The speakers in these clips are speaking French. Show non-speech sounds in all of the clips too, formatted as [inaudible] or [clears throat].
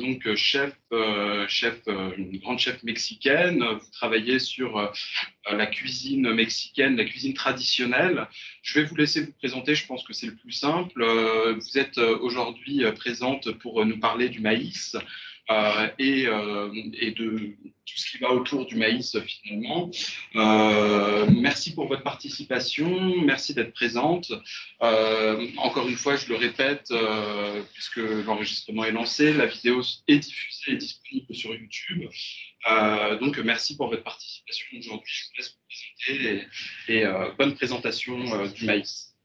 donc chef, chef, une grande chef mexicaine. Vous travaillez sur la cuisine mexicaine, la cuisine traditionnelle. Je vais vous laisser vous présenter, je pense que c'est le plus simple. Vous êtes aujourd'hui présente pour nous parler du maïs. Euh, et, euh, et, de tout ce qui va autour du maïs finalement. Euh, merci pour votre participation, merci d'être présente. encore une fois, je le répète, puisque l'enregistrement est lancé, la vidéo est diffusée et disponible sur YouTube. donc merci pour votre participation aujourd'hui. Je vous laisse vous présenter et, bonne présentation du maïs.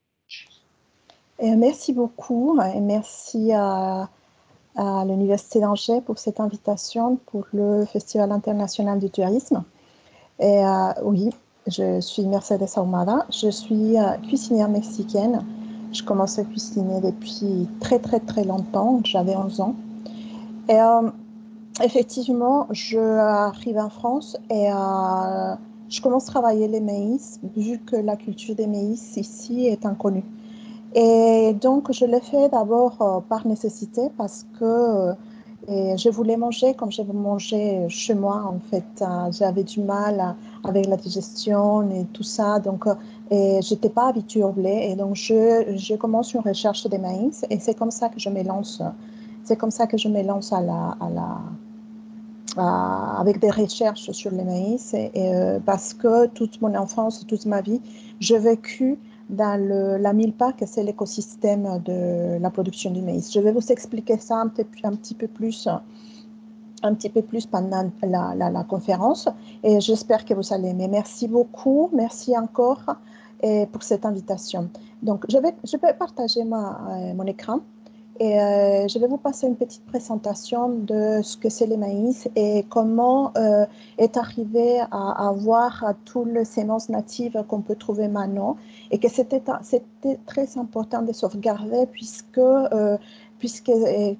merci beaucoup et merci à à l'Université d'Angers pour cette invitation pour le Festival international du tourisme. Et euh, oui, je suis Mercedes Ahumada, je suis euh, cuisinière mexicaine. Je commence à cuisiner depuis très très très longtemps, j'avais 11 ans. Et euh, effectivement, je arrive en France et je commence à travailler les maïs, vu que la culture des maïs ici est inconnue. Et donc, je l'ai fait d'abord euh, par nécessité parce que euh, je voulais manger comme je mangeais chez moi, en fait. Euh, j'avais du mal avec la digestion et tout ça. Donc, et j'étais pas habituée au blé. Et donc, je, je commence une recherche des maïs et c'est comme ça que je me lance. C'est comme ça que je me lance avec des recherches sur les maïs. Parce que toute mon enfance, toute ma vie, j'ai vécu dans le, la MILPAC, c'est l'écosystème de la production du maïs. Je vais vous expliquer ça un, petit peu plus un petit peu plus pendant la, conférence et j'espère que vous allez aimer. Merci beaucoup, merci encore pour cette invitation. Donc, je vais, partager euh, mon écran. Et euh, je vais vous passer une petite présentation de ce que c'est le maïs et comment euh, est arrivé à avoir toutes les semences natives qu'on peut trouver maintenant et que c'était très important de sauvegarder puisque, euh, puisque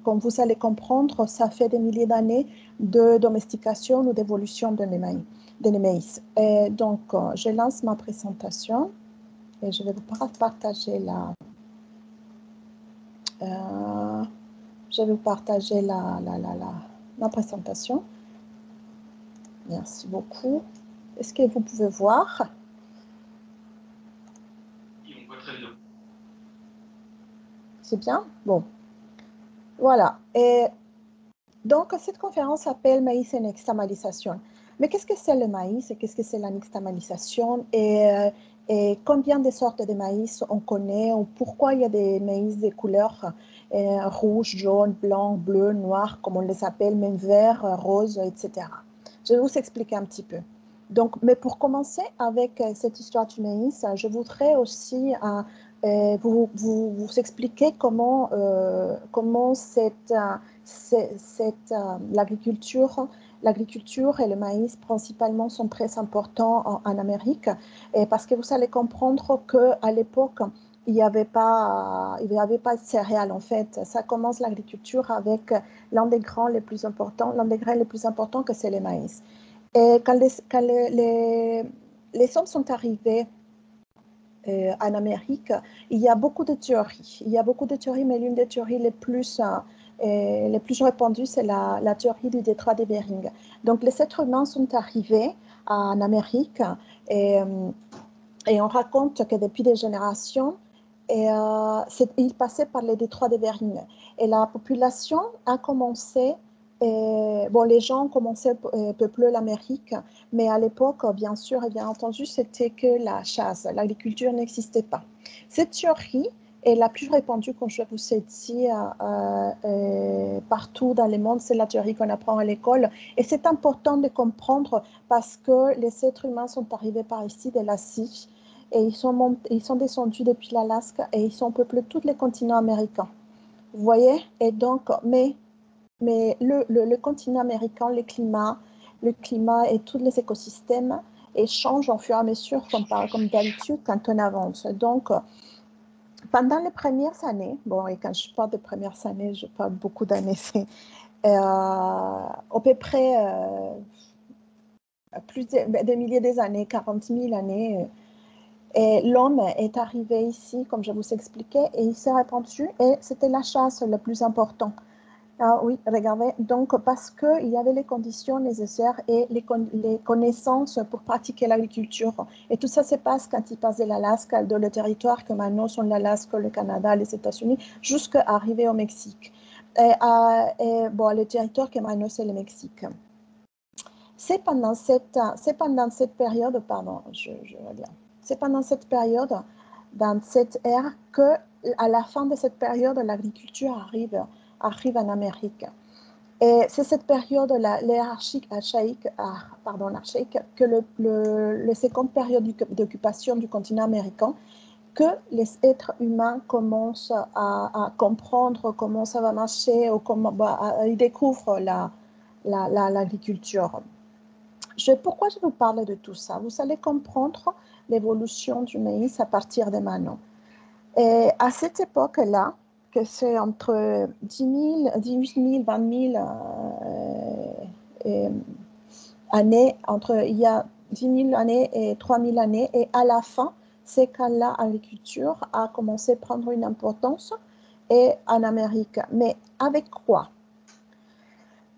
comme vous allez comprendre, ça fait des milliers d'années de domestication ou d'évolution de les maïs. Et donc, je lance ma présentation et je vais vous partager la, euh, je vais vous partager la, la, la, la, présentation. Merci beaucoup. Est-ce que vous pouvez voir? On voit très bien. C'est bien? Bon. Voilà. Et donc, cette conférence s'appelle Maïs et nixtamalisation. Mais qu'est-ce que c'est le maïs et qu'est-ce que c'est la nixtamalisation? Et, euh, et combien de sortes de maïs on connaît ou pourquoi il y a des maïs de couleurs euh, rouge, jaune, blanc, bleu, noir, comme on les appelle, même vert, rose, etc. Je vais vous expliquer un petit peu. Donc, mais pour commencer avec euh, cette histoire du maïs, je voudrais aussi euh, vous, vous, expliquer comment, comment cette, cette, l'agriculture l'agriculture et le maïs principalement sont très importants en, Amérique et parce que vous allez comprendre qu'à l'époque, il n'y avait pas, il y avait pas de céréales en fait. Ça commence l'agriculture avec l'un des grains les plus importants, l'un des grains les plus importants que c'est le maïs. Et quand les, quand les, les, hommes sont arrivés euh, en Amérique, il y a beaucoup de théories. Il y a beaucoup de théories, mais l'une des théories les plus euh, et les plus répandues, c'est la, théorie du détroit de Bering. Donc, les êtres humains sont arrivés en Amérique et, euh, on raconte que depuis des générations, euh, ils passaient par le détroit de Bering. Et la population a commencé, bon, les gens ont commencé à euh, peupler l'Amérique, mais à l'époque, bien sûr et bien entendu, c'était que la chasse, l'agriculture n'existait pas. Cette théorie et la plus répandue, comme je vous ai dit, euh, euh, partout dans le monde, c'est la théorie qu'on apprend à l'école. Et c'est important de comprendre parce que les êtres humains sont arrivés par ici de l'Asie et ils sont, ils sont descendus depuis l'Alaska et ils ont peuplé tous les continents américains. Vous voyez? Et donc, mais, mais le, le, continent américain, le climat, le climat et tous les écosystèmes changent au fur et à mesure, comme, comme d'habitude, quand on avance. Donc, pendant les premières années, bon, et quand je parle de premières années, je parle beaucoup d'années, c'est euh, à peu près euh, plus de, des milliers d'années, 40 000 années. Et l'homme est arrivé ici, comme je vous expliquais, et il s'est répandu, et c'était la chasse le plus important. Ah oui, regardez, donc parce qu'il y avait les conditions nécessaires et les, connaissances pour pratiquer l'agriculture. Et tout ça se passe quand ils passent de l'Alaska, de le territoire que maintenant sont l'Alaska, le Canada, les États-Unis, jusqu'à arriver au Mexique. Et, et, bon, le territoire que maintenant c'est le Mexique. C'est pendant cette, pendant cette période, pardon, je, je vais dire, c'est pendant cette période, dans cette ère, que à la fin de cette période, l'agriculture arrive arrive en Amérique. Et c'est cette période-là, l'archaïque, ah, pardon, archaïque, que le, le, le seconde période d'occupation du continent américain, que les êtres humains commencent à, comprendre comment ça va marcher, ou comment, bah, ils découvrent l'agriculture. La, la, pourquoi je vous parle de tout ça? Vous allez comprendre l'évolution du maïs à partir de maintenant. Et à cette époque-là, c'est entre 10 000, 18 000, 20 000 euh, années, entre il y a 10 000 années et 3 000 années, et à la fin, c'est quand l'agriculture a commencé à prendre une importance et en Amérique. Mais avec quoi?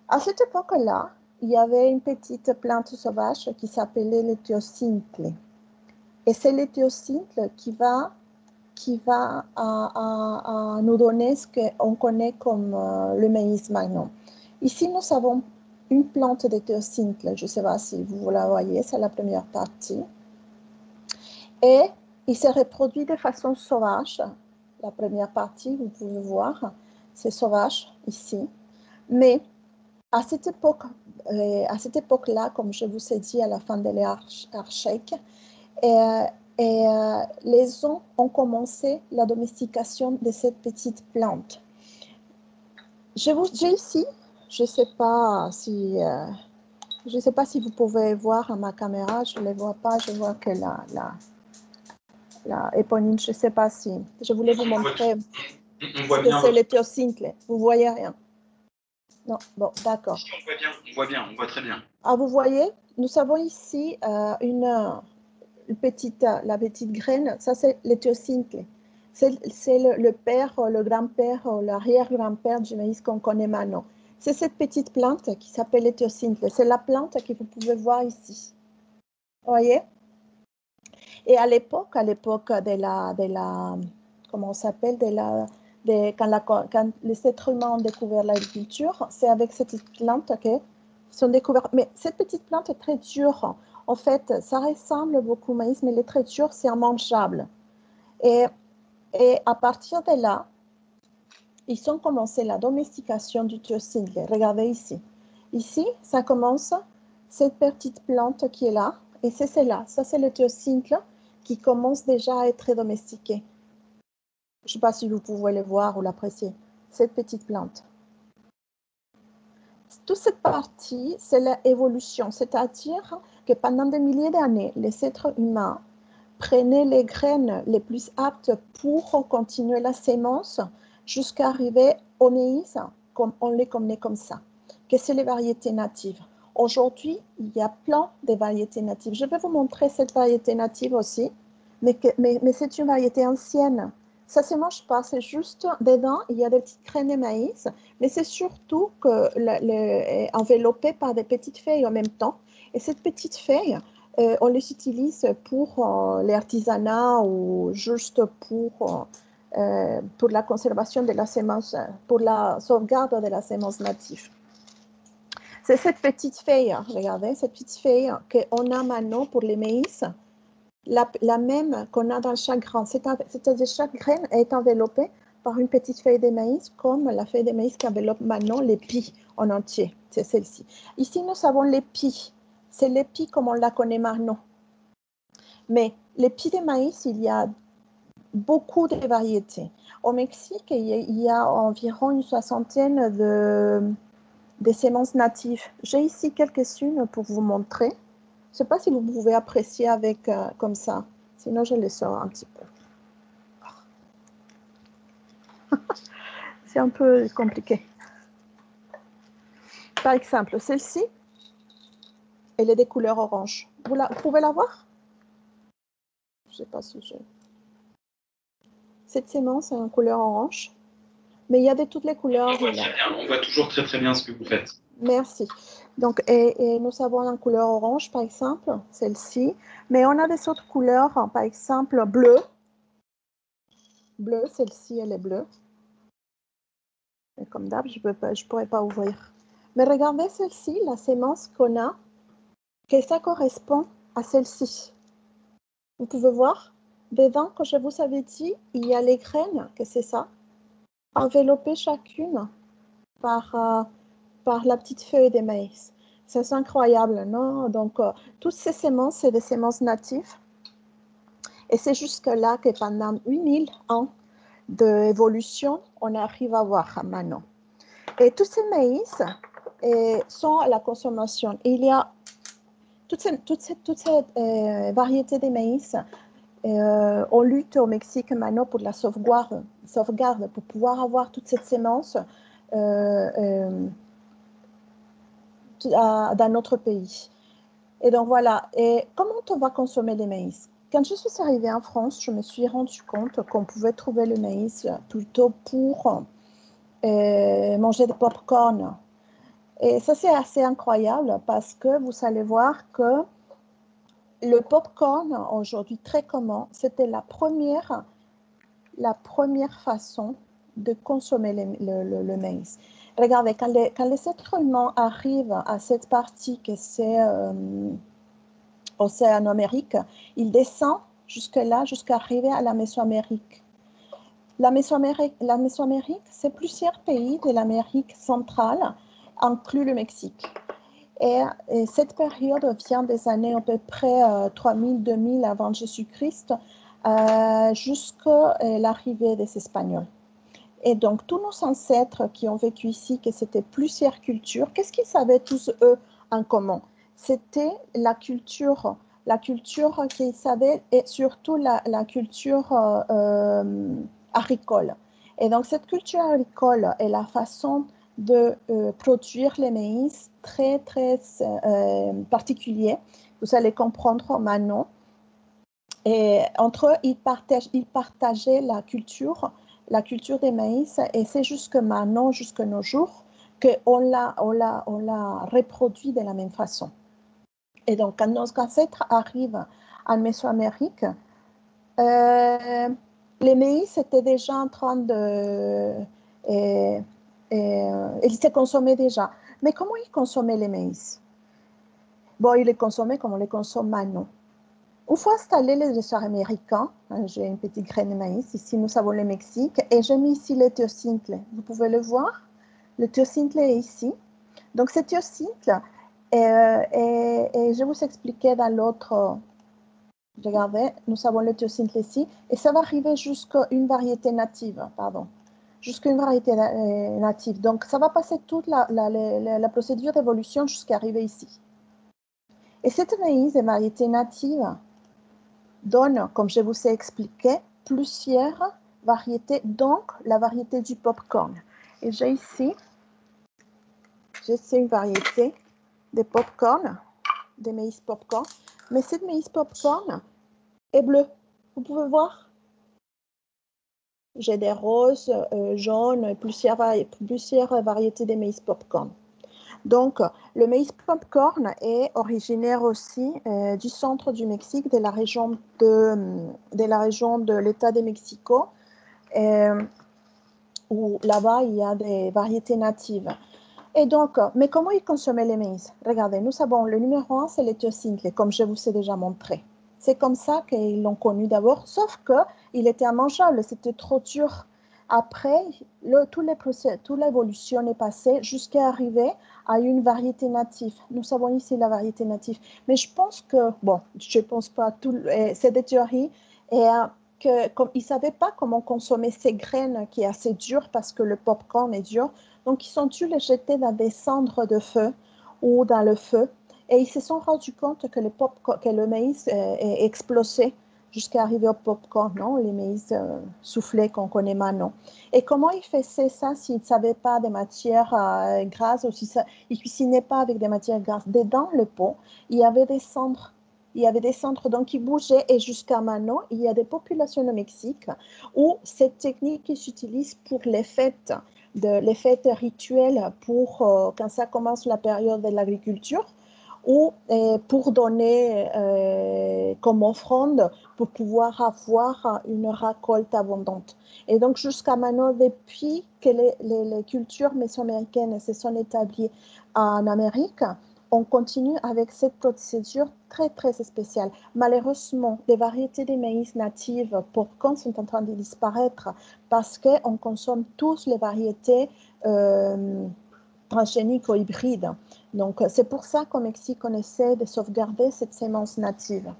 À cette époque-là, il y avait une petite plante sauvage qui s'appelait l'éthiocintle. Et c'est l'éthiocintle qui va qui va nous donner ce qu'on connaît comme euh, le maïs maintenant. Ici, nous avons une plante de théocintle, je ne sais pas si vous la voyez, c'est la première partie. Et il se reproduit de façon sauvage. La première partie, vous pouvez voir, c'est sauvage ici. Mais à cette époque, euh, à cette époque-là, comme je vous ai dit à la fin de euh, et euh, les hommes ont commencé la domestication de cette petite plante. Je vous j'ai ici, je ne sais pas si euh, je sais pas si vous pouvez voir à ma caméra, je ne les vois pas, je vois que la, la, la éponyme, je ne sais pas si. Je voulais vous montrer on voit bien. c'est le Vous voyez rien. Non, bon, d'accord. On voit bien, on voit bien, on voit très bien. Ah, vous voyez, nous avons ici euh, une petite, la petite graine, ça c'est l'éthiocincle. C'est le, le, père, le grand-père, l'arrière-grand-père du maïs qu'on connaît maintenant. C'est cette petite plante qui s'appelle l'éthiocincle. C'est la plante que vous pouvez voir ici. Vous voyez? Et à l'époque, à l'époque de la, de la, comment on s'appelle, de la, quand, la, quand, les êtres humains ont découvert l'agriculture, c'est avec cette plante qu'ils sont découverts. Mais cette petite plante est très dure. En fait, ça ressemble beaucoup au maïs, mais les traitures, c'est immangeable. Et, et à partir de là, ils ont commencé la domestication du thiocincle. Regardez ici. Ici, ça commence cette petite plante qui est là, et c'est celle-là. Ça, c'est le thiocincle qui commence déjà à être domestiqué. Je ne sais pas si vous pouvez le voir ou l'apprécier. Cette petite plante toute cette partie, c'est l'évolution, c'est-à-dire que pendant des milliers d'années, les êtres humains prenaient les graines les plus aptes pour continuer la sémence jusqu'à arriver au maïs, comme on les connaît comme ça, que c'est les variétés natives. Aujourd'hui, il y a plein de variétés natives. Je vais vous montrer cette variété native aussi, mais, mais, mais c'est une variété ancienne ça se mange pas, c'est juste dedans, il y a des petites graines de maïs, mais c'est surtout que le, enveloppé par des petites feuilles en même temps. Et cette petite feuille, euh, on les utilise pour euh, l'artisanat ou juste pour, euh, pour la conservation de la sémence, pour la sauvegarde de la sémence native. C'est cette petite feuille, regardez, cette petite feuille qu'on a maintenant pour les maïs la, même qu'on a dans chaque grain. C'est-à-dire chaque graine est enveloppée par une petite feuille de maïs, comme la feuille de maïs qui enveloppe maintenant l'épi en entier. C'est celle-ci. Ici, nous avons l'épi. C'est l'épi comme on la connaît maintenant. Mais l'épi de maïs, il y a beaucoup de variétés. Au Mexique, il y a environ une soixantaine de, de semences natives. J'ai ici quelques-unes pour vous montrer. Je ne sais pas si vous pouvez apprécier avec euh, comme ça. Sinon, je les sors un petit peu. [laughs] C'est un peu compliqué. Par exemple, celle-ci, elle est des couleurs orange. Vous, la, vous pouvez la voir? Je ne sais pas si je... Cette sémence est en couleur orange. Mais il y a de toutes les couleurs. On voit, bien. On voit toujours très très bien ce que vous faites. Merci. Donc, et, nous avons une couleur orange, par exemple, celle-ci. Mais on a des autres couleurs, par exemple, bleu. Bleu, celle-ci, elle est bleue. Et comme d'hab, je ne pourrais pas ouvrir. Mais regardez celle-ci, la sémence qu'on a, que ça correspond à celle-ci. Vous pouvez voir, dedans, quand je vous avais dit, il y a les graines, que c'est ça, enveloppées chacune par, euh, par la petite feuille de maïs. C'est incroyable, non? Donc, euh, toutes ces semences, c'est des semences natives. Et c'est jusque-là que pendant 8000 ans d'évolution, on arrive à voir maintenant. Et tous ces maïs euh, sont à la consommation. Il y a toutes ces euh, variétés de maïs. on lutte au Mexique maintenant pour la sauvegarde, pour pouvoir avoir toutes ces semences dans notre pays. Et donc voilà, et comment on va consommer le maïs? Quand je suis arrivée en France, je me suis rendu compte qu'on pouvait trouver le maïs plutôt pour euh, manger des pop-corn. Et ça, c'est assez incroyable parce que vous allez voir que le pop-corn, aujourd'hui très commun, c'était la première, la première façon de consommer le maïs. Regardez, quand les, quand les êtres humains arrivent à cette partie que c'est euh, Océano-Amérique, ils descendent jusque-là, jusqu'à arriver à. La Mésoamérique, la Mésoamérique c'est plusieurs pays de l'Amérique centrale, inclus le Mexique. Et, cette période vient des années à peu près 3000-2000 euh, avant Jésus-Christ euh, jusqu'à euh, l'arrivée des Espagnols. Et donc, tous nos ancêtres qui ont vécu ici, que c'était plusieurs cultures, qu'est-ce qu'ils savaient tous, eux, en commun? C'était la culture, la culture qu'ils savaient, et surtout la, culture euh, euh, agricole. Et donc, cette culture agricole et la façon de euh, produire les maïs très, très particulier. Vous allez comprendre maintenant. Et entre eux, ils, ils partageaient la culture la culture des maïs, et c'est jusque maintenant, jusque nos jours, qu'on l'a, on l'a, on l'a reproduit de la même façon. Et donc, quand nos ancêtres arrivent en Mésoamérique, euh, les maïs étaient déjà en train de... Et, et, ils se consommaient déjà. Mais comment ils consommaient les maïs Bon, ils les consommaient comme on les consomme maintenant. Une fois installés les déserts américains, hein, j'ai une petite graine de maïs, ici nous avons le Mexique, et j'ai mis ici le thiocintle. Vous pouvez le voir, le thiocintle est ici. Donc ce thiocintle, euh, et, je vous expliquais dans l'autre, regardez, nous avons le thiocintle ici, et ça va arriver jusqu'à une variété native, pardon, jusqu'à une variété euh, native. Donc ça va passer toute la, la procédure d'évolution jusqu'à arriver ici. Et cette maïs est variété native donne, comme je vous ai expliqué, plusieurs variétés, donc la variété du popcorn. Et j'ai ici, j'ai une variété de popcorn, de maïs popcorn, mais cette maïs popcorn est bleu. Vous pouvez voir J'ai des roses, euh, jaunes, plusieurs, plusieurs variétés de maïs popcorn. Donc, le maïs popcorn est originaire aussi euh, du centre du Mexique, de la région de, de la région de l'État de Mexico, euh, où là-bas il y a des variétés natives. Et donc, mais comment ils consommaient les maïs Regardez, nous savons le numéro un, c'est les comme je vous ai déjà montré. C'est comme ça qu'ils l'ont connu d'abord, sauf qu'il était immangeable, c'était trop dur après, le, tout l'évolution est passée jusqu'à arriver à une variété native. Nous avons ici la variété native. Mais je pense que, bon, je ne pense pas, c'est des théories, et euh, que, ils ne savaient pas comment consommer ces graines qui est assez dur parce que le popcorn est dur. Donc, ils sont dû les jeter dans des cendres de feu ou dans le feu. Et ils se sont rendus compte que le, pop, que le maïs euh, est explosé jusqu'à arriver au popcorn, non, les maïs euh, soufflés qu'on connaît maintenant. Et comment ils faisaient ça s'ils ne savaient pas des matières euh, grasses ou s'ils ne cuisinaient pas avec des matières grasses? Dedans le pot, il y avait des cendres. il y avait des centres donc, qui bougeaient et jusqu'à maintenant, il y a des populations au Mexique où cette technique s'utilise pour les fêtes, de, les fêtes rituelles pour euh, quand ça commence la période de l'agriculture ou euh, pour donner euh, comme offrande pour pouvoir avoir une récolte abondante. Et donc jusqu'à maintenant, depuis que les, les, les cultures mésoaméricaines se sont établies en Amérique, on continue avec cette procédure très, très spéciale. Malheureusement, les variétés de maïs natives pour quand sont en train de disparaître parce qu'on consomme tous les variétés euh, transgéniques ou hybrides. Donc, c'est pour ça qu'au Mexique, on essaie de sauvegarder cette sémence native.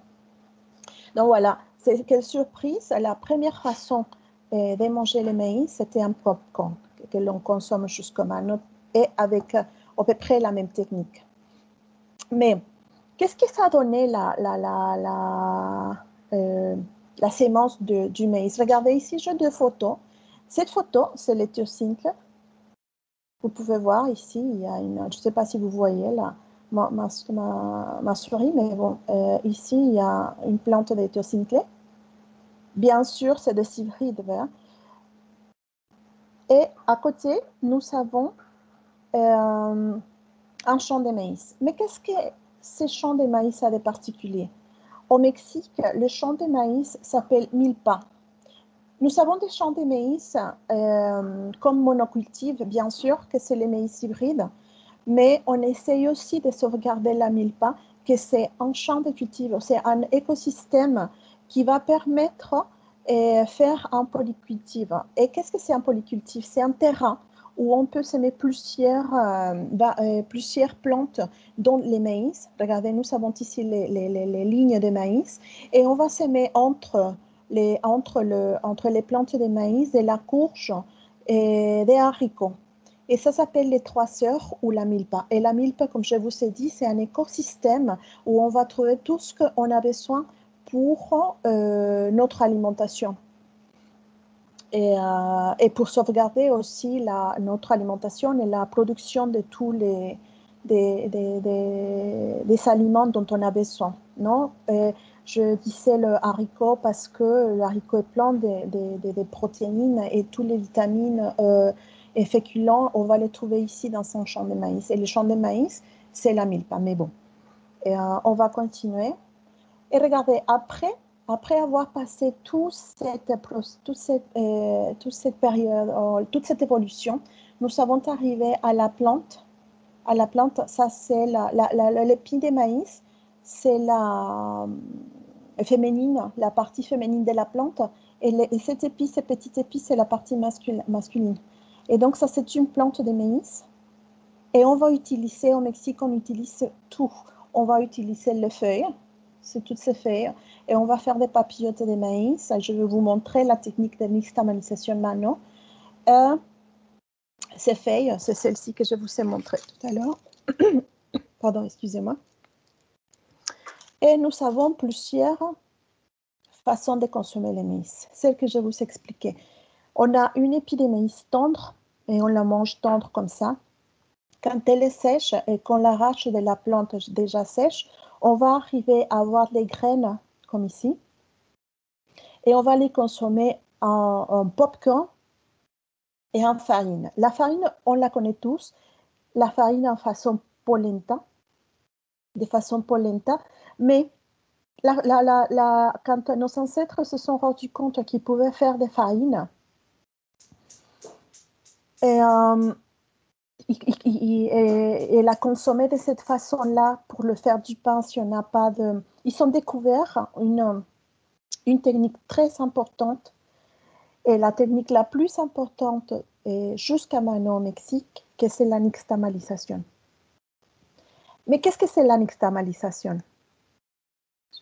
Donc, voilà, c'est quelle surprise. La première façon euh, de manger le maïs, c'était un popcorn que l'on consomme jusqu'au maintenant et avec à peu près la même technique. Mais qu'est-ce que ça a donné la, la, la, la, euh, la sémence de, du maïs? Regardez ici, j'ai deux photos. Cette photo, c'est l'éthiocincle. Vous pouvez voir ici, il y a une, je ne sais pas si vous voyez là, ma, souris, mais bon, euh, ici, il y a une plante d'éthiocincle. Bien sûr, c'est des hybrides verts. Et à côté, nous avons euh, un champ de maïs. Mais qu'est-ce que ces champs de maïs a de particulier? Au Mexique, le champ de maïs s'appelle milpa. Nous avons des champs de maïs euh, comme monocultive, bien sûr, que c'est les maïs hybrides, mais on essaye aussi de sauvegarder la milpa, que c'est un champ de culture, c'est un écosystème qui va permettre de faire un polycultive. Et qu'est-ce que c'est un polycultive? C'est un terrain où on peut semer plusieurs, euh, euh, plantes, dont les maïs. Regardez, nous avons ici les, les, les, lignes de maïs et on va semer entre entre, le, entre les plantes de maïs, de la courge et des haricots. Et ça s'appelle les trois sœurs ou la milpa. Et la milpa, comme je vous ai dit, c'est un écosystème où on va trouver tout ce qu'on a besoin pour euh, notre alimentation. Et, euh, et, pour sauvegarder aussi notre alimentation et la production de tous les des, des, des, aliments dont on a besoin. Non? Je disais le haricot parce que le haricot est plein de, de protéines et toutes les vitamines euh, et féculents, on va les trouver ici dans son champ de maïs. Et le champ de maïs, c'est la milpa. Mais bon, euh, on va continuer. Et regardez, après, après avoir passé toute cette, toute cette, euh, toute cette période, euh, toute cette évolution, nous sommes arrivés à la plante. À la plante, ça c'est la, l'épi de maïs, c'est la euh, féminine, la partie féminine de la plante. Et, et cette épi, cette petite épi, c'est la partie masculine. Et donc ça, c'est une plante de maïs. Et on va utiliser, au Mexique, on utilise tout. On va utiliser les feuilles, c'est toutes ces feuilles. Et on va faire des papillotes de maïs. Je vais vous montrer la technique de nixtamalisation maintenant. Euh, ces feuilles, c'est celle-ci que je vous ai montrée tout à l'heure. [coughs] Pardon, excusez-moi. Et nous avons plusieurs façons de consommer les maïs. Celle que je vous expliquais. On a une épi de maïs tendre et on la mange tendre comme ça. Quand elle est sèche et qu'on l'arrache de la plante déjà sèche, on va arriver à avoir les graines comme ici. Et on va les consommer en popcorn et en farine. La farine, on la connaît tous. La farine en façon polenta, de façon polenta. Mais la, la, quand nos ancêtres se sont rendus compte qu'ils pouvaient faire des farines, et, euh, et, la consommer de cette façon-là pour le faire du pain. Ils ont découvert une, une technique très importante et la technique la plus importante jusqu'à maintenant au Mexique, que c'est la nixtamalisation. Mais qu'est-ce que c'est la nixtamalisation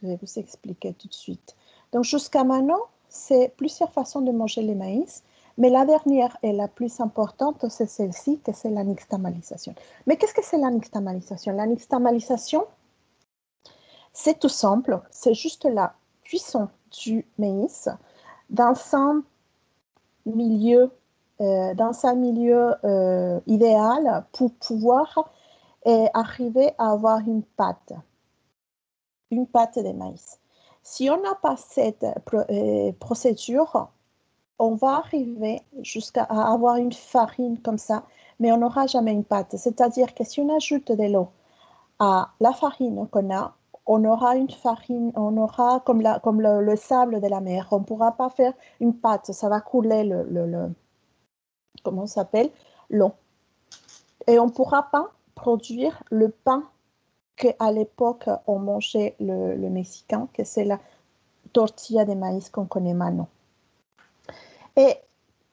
Je vais vous expliquer tout de suite. Donc jusqu'à maintenant, c'est plusieurs façons de manger le maïs. Mais la dernière et la plus importante, c'est celle-ci, que c'est la nixtamalisation. Mais qu'est-ce que c'est la nixtamalisation La nixtamalisation, c'est tout simple, c'est juste la cuisson du maïs dans un milieu, euh, euh, idéal pour pouvoir euh, arriver à avoir une pâte. une pâte de maïs. Si on n'a pas cette euh, procédure, on va arriver jusqu'à avoir une farine comme ça, mais on n'aura jamais une pâte. C'est-à-dire que si on ajoute de l'eau à la farine qu'on a, on aura une farine, on aura comme, le, sable de la mer. On ne pourra pas faire une pâte, ça va couler le, le, comment s'appelle, l'eau. Et on ne pourra pas produire le pain qu'à l'époque on mangeait le, mexicain, que c'est la tortilla de maïs qu'on connaît maintenant. Et,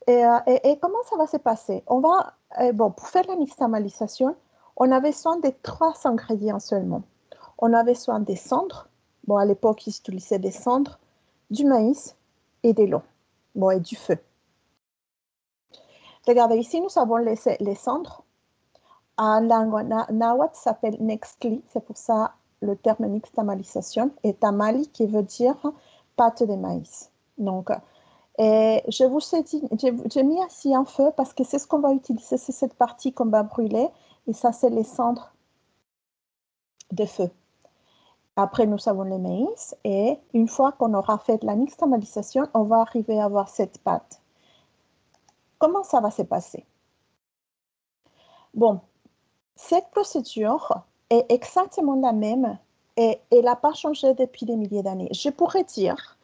euh, et, comment ça va se passer? On va, euh, bon, pour faire la nixtamalisation, on avait besoin de trois ingrédients seulement. On avait besoin des cendres. Bon, à l'époque, ils utilisaient des cendres, du maïs et de l'eau. Bon, et du feu. Regardez, ici, nous avons les, les cendres. En langue nahuatl, ça s'appelle nextli. C'est pour ça le terme nixtamalisation. Et tamali, qui veut dire pâte de maïs. Donc, et je vous ai dit, j'ai mis ici un feu parce que c'est ce qu'on va utiliser, c'est cette partie qu'on va brûler. Et ça, c'est les cendres de feu. Après, nous avons le maïs et une fois qu'on aura fait la nixtamalisation, on va arriver à avoir cette pâte. Comment ça va se passer? Bon, cette procédure est exactement la même et elle n'a pas changé depuis des milliers d'années. Je pourrais dire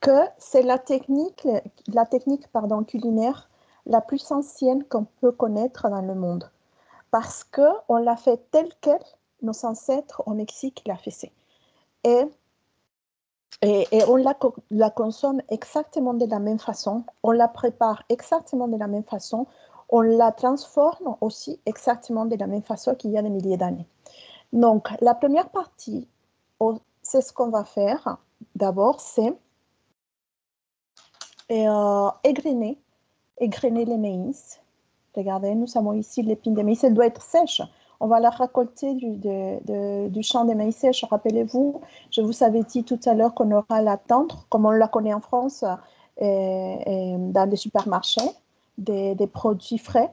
que c'est la technique, la technique pardon, culinaire la plus ancienne qu'on peut connaître dans le monde parce qu'on l'a fait tel quel nos ancêtres au Mexique l'a fait. Et, et, on la, consomme exactement de la même façon, on la prépare exactement de la même façon, on la transforme aussi exactement de la même façon qu'il y a des milliers d'années. Donc, la première partie, c'est ce qu'on va faire. D'abord, c'est euh, égrener, les maïs. Regardez, nous avons ici l'épine de maïs, elle doit être sèche. On va la récolter du, du champ de maïs sèche. Rappelez-vous, je vous avais dit tout à l'heure qu'on aura la tendre, comme on la connaît en France, euh, dans les supermarchés, des, produits frais.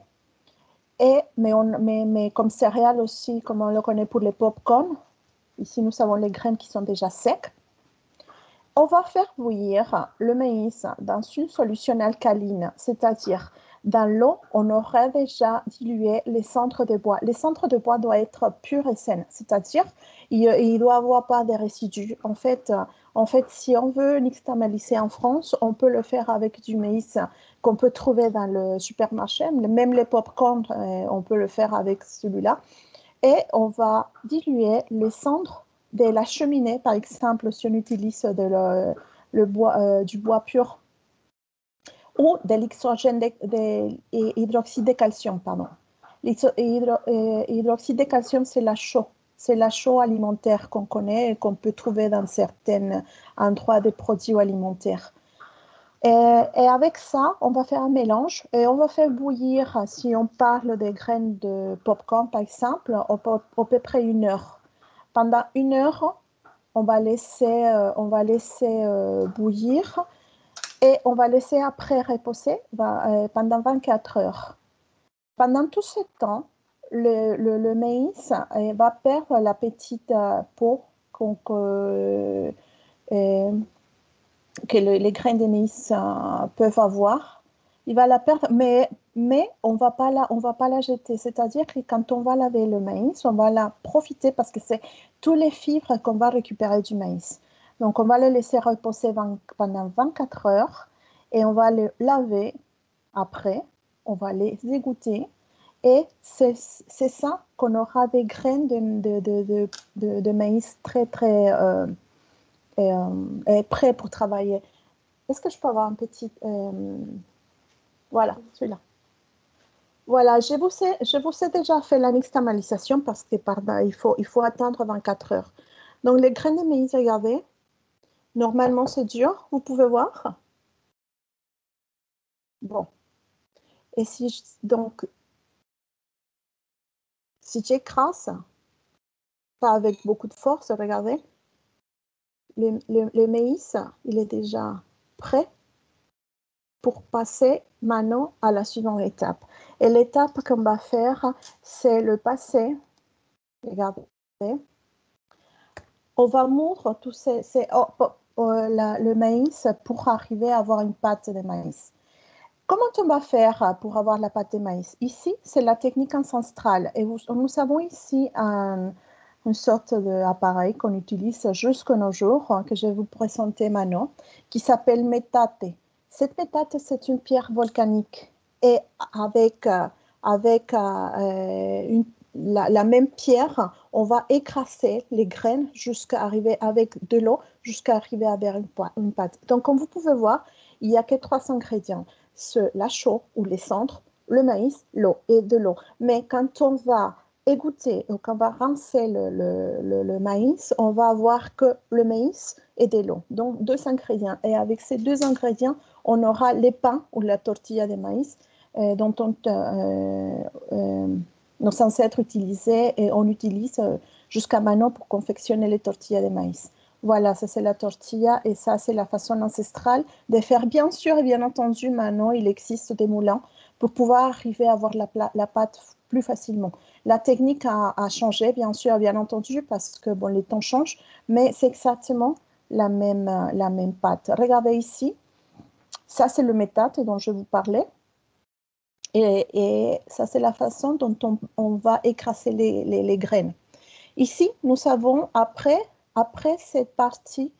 Et, mais comme céréales aussi, comme on le connaît pour les pop-corn, ici nous avons les graines qui sont déjà secs. On va faire bouillir le maïs dans une solution alcaline, c'est-à-dire dans l'eau, on aurait déjà dilué les centres de bois. Les centres de bois doivent être purs et sains, c'est-à-dire il ne doit avoir pas de résidus. En fait, en fait, si on veut nixtamaliser en France, on peut le faire avec du maïs qu'on peut trouver dans le supermarché. Même les pop-corn, euh, on peut le faire avec celui-là. Et on va diluer les cendres de la cheminée, par exemple, si on utilise le, bois, euh, du bois pur ou de l'hydrogène de, calcium. Pardon. L'hydroxyde de calcium, c'est la chaux. C'est la chaux alimentaire qu'on connaît et qu'on peut trouver dans certains endroits des produits alimentaires. Et, avec ça, on va faire un mélange et on va faire bouillir, si on parle des graines de popcorn par exemple, à peu près une heure. Pendant une heure, on va laisser, euh, on va laisser euh, bouillir et on va laisser après reposer euh, pendant 24 heures. Pendant tout ce temps, le, maïs va perdre la petite peau que, les graines de maïs peuvent avoir. Il va la perdre, mais, mais on ne va pas la jeter. C'est-à-dire que quand on va laver le maïs, on va la profiter parce que c'est tous les fibres qu'on va récupérer du maïs. Donc, on va le laisser reposer pendant 24 heures et on va le laver après. On va les égoutter. Et c'est ça qu'on aura des graines de, de, de, de maïs très, très euh, euh, prêts pour travailler. Est-ce que je peux avoir un petit... Euh, voilà, celui-là. Voilà, je vous, ai, je vous ai déjà fait la nixtamalisation parce que pardon, il, faut, il faut attendre 24 heures. Donc, les graines de maïs, regardez, Normalement, c'est dur, vous pouvez voir. Bon. Et si donc, si j'écrase, pas avec beaucoup de force, regardez, le, maïs, il est déjà prêt pour passer maintenant à la suivante étape. Et l'étape qu'on va faire, c'est le passer, regardez, on va moudre tous ces, oh, oh, oh, le maïs pour arriver à avoir une pâte de maïs. Comment on va faire pour avoir la pâte de maïs? Ici, c'est la technique ancestrale. Et nous avons ici une sorte d'appareil qu'on utilise jusqu'à nos jours, que je vais vous présenter maintenant, qui s'appelle métate. Cette métate, c'est une pierre volcanique. Et avec, avec euh, une la, même pierre, on va écraser les graines jusqu'à arriver avec de l'eau, jusqu'à arriver à faire une, pâte. Donc, comme vous pouvez voir, il n'y a que trois ingrédients. Ce, la chaux ou les cendres, le maïs, l'eau et de l'eau. Mais quand on va égoutter ou on va rincer le, maïs, on va avoir que le maïs et de l'eau. Donc, deux ingrédients. Et avec ces deux ingrédients, on aura les pains ou la tortilla de maïs euh, dont on... Euh, euh, nos ancêtres utilisaient et on utilise euh, jusqu'à maintenant pour confectionner les tortillas de maïs. Voilà, ça c'est la tortilla et ça c'est la façon ancestrale de faire. Bien sûr bien entendu, maintenant il existe des moulins pour pouvoir arriver à avoir la, la pâte plus facilement. La technique a, changé, bien sûr, bien entendu, parce que bon, les temps changent, mais c'est exactement la même, la même pâte. Regardez ici, ça c'est le métate dont je vous parlais. Et, ça, c'est la façon dont on, va écraser les, graines. Ici, nous avons, après, après cette partie,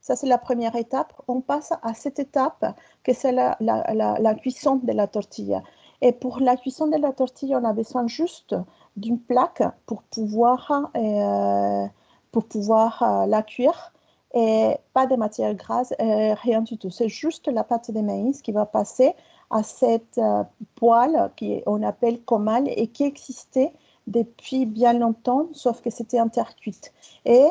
ça c'est la première étape, on passe à cette étape que c'est la, la, cuisson de la tortilla. Et pour la cuisson de la tortilla, on a besoin juste d'une plaque pour pouvoir, euh, pour pouvoir euh, la cuire et pas de matière grasse, rien du tout. C'est juste la pâte de maïs qui va passer à cette euh, poêle qu'on appelle comal et qui existait depuis bien longtemps, sauf que c'était intercuite. Et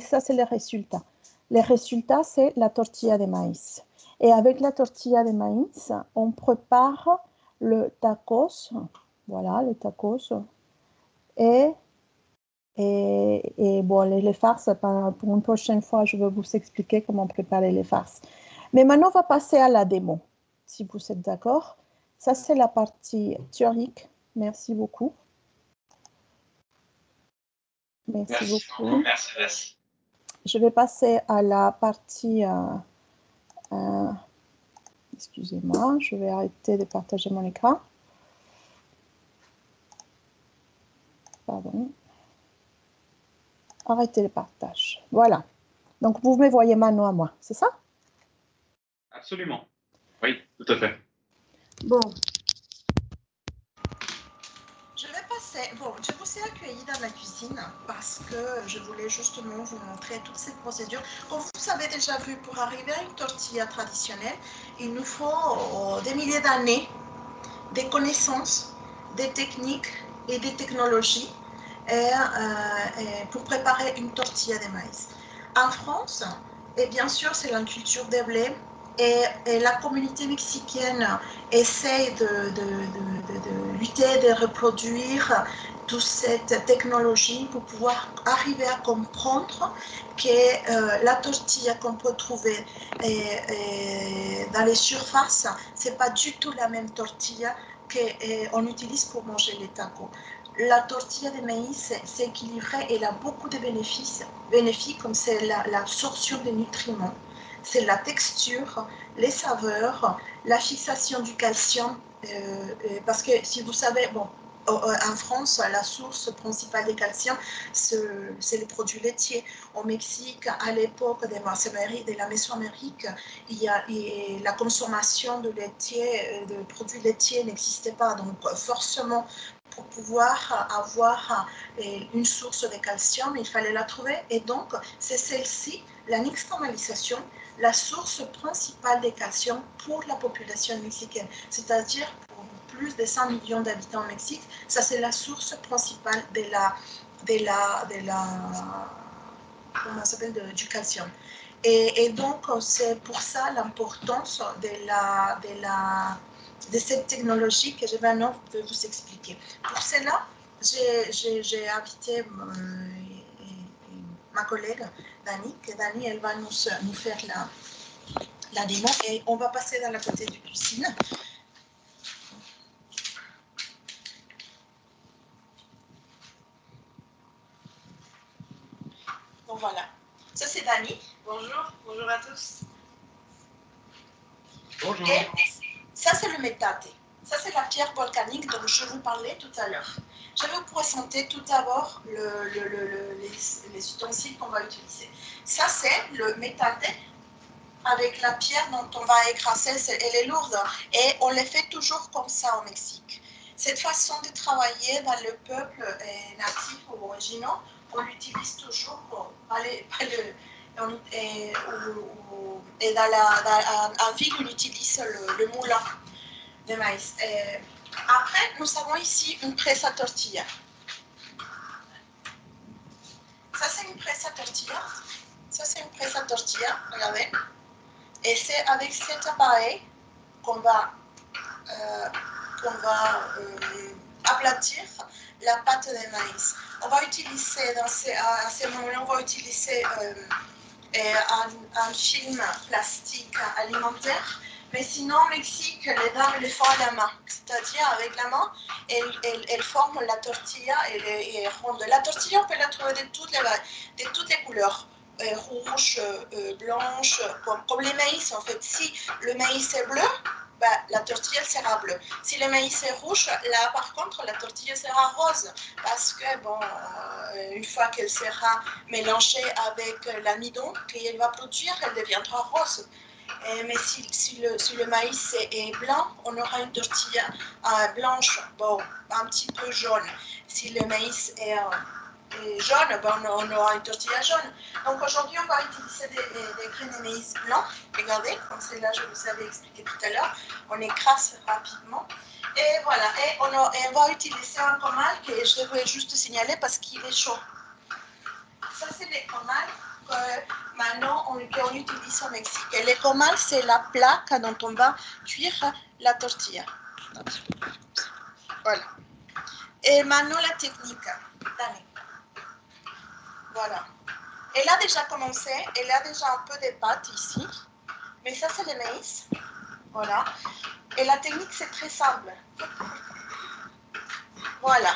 ça, c'est le résultat. Le résultat, c'est la tortilla de maïs. Et avec la tortilla de maïs, on prépare le tacos. Voilà, le tacos. Et, et, bon, les, les farces, pour une prochaine fois, je vais vous expliquer comment préparer les farces. Mais maintenant, on va passer à la démo si vous êtes d'accord. Ça, c'est la partie théorique. Merci beaucoup. Merci, beaucoup. Merci, Je vais passer à la partie... Euh, euh, excusez-moi, je vais arrêter de partager mon écran. Pardon. Arrêtez le partage. Voilà. Donc, vous me voyez maintenant à moi, c'est ça? Absolument. Oui, tout à fait. Bon. Bon, je vous ai accueilli dans la cuisine parce que je voulais justement vous montrer toute cette procédure. Comme vous avez déjà vu, pour arriver à une tortilla traditionnelle, il nous faut oh, des milliers d'années, des connaissances, des techniques et des technologies euh, pour préparer une tortilla de maïs. En France, et bien sûr, c'est la culture des blés et, la communauté mexicaine essaie de, lutter, de reproduire toute cette technologie pour pouvoir arriver à comprendre que euh, la tortilla qu'on peut trouver dans les surfaces, ce n'est pas du tout la même tortilla qu'on utilise pour manger les tacos. La tortilla de maïs, c'est équilibré et elle a beaucoup de bénéfices, bénéfiques comme c'est l'absorption des nutriments c'est la texture, les saveurs, la fixation du calcium. Euh, euh, parce que si vous savez, bon, en France, la source principale de calcium, c'est les produits laitiers. Au Mexique, à l'époque de, la Mésoamérique, il y a, la consommation de, laitier, euh, de produits laitiers n'existait pas. Donc, forcément, pour pouvoir avoir une source de calcium, il fallait la trouver. Et donc, c'est celle-ci, la nixtamalisation, la source principale de calcium pour la population mexicaine, c'est-à-dire pour plus de 100 millions d'habitants au Mexique, ça c'est la source principale de la, de la, de la comment s'appelle, du calcium. Et, donc c'est pour ça l'importance de la, de la, de cette technologie que je vais maintenant vous expliquer. Pour cela, j'ai invité euh, ma collègue Dani, que Dani, elle va nous, nous faire la, la démo et on va passer dans la côté de cuisine. Donc voilà. Ça, c'est Dani. Bonjour. Bonjour à tous. Bonjour. Et ça, c'est le métate. Ça, c'est la pierre volcanique dont je vous parlais tout à l'heure. Je vais vous présenter tout d'abord le, les, les, ustensiles qu'on va utiliser. Ça, c'est le métate avec la pierre dont on va écraser. Elle est lourde et on les fait toujours comme ça au Mexique. Cette façon de travailler dans le peuple natif ou originaux, on l'utilise toujours. et, dans la, ville, on utilise le moulin de maïs. Après, nous avons ici une presse à tortilla. Ça, c'est une presse à tortilla. Ça, c'est une presse à tortilla, regardez. Et c'est avec cet appareil qu'on va, euh, va euh, aplatir la pâte de maïs. On va utiliser, dans ces, à ce moment-là, on va utiliser un, un film plastique alimentaire mais sinon, au Mexique, les dames le font à la main. C'est-à-dire, avec la main, elles, forment la tortilla et, et ronde. La tortilla, on peut la trouver de toutes les, de toutes les couleurs. Euh, rouge, euh, blanche, comme, les maïs en fait. Si le maïs est bleu, bah, la tortilla sera bleue. Si le maïs est rouge, là par contre, la tortilla sera rose. Parce que, bon, euh, une fois qu'elle sera mélangée avec l'amidon qu'elle va produire, elle deviendra rose. Euh, mais si, le, maïs est, blanc, on aura une tortilla euh, blanche, bon, un petit peu jaune. Si le maïs est, euh, jaune, on, aura une tortilla jaune. Donc aujourd'hui, on va utiliser des, graines de maïs blancs. Regardez, comme celle-là, je vous avais expliqué tout à l'heure. On écrase rapidement. Et voilà, et on, va utiliser un comal que je devrais juste signaler parce qu'il est chaud. Ça, c'est des comals maintenant on, utilise au Mexique. Et le comal, c'est la plaque dont on va cuire la tortilla. Voilà. Et maintenant la technique. Voilà. Elle a déjà commencé, elle a déjà un peu de pâte ici. Mais ça, c'est le maïs. Voilà. Et la technique, c'est très simple. Voilà.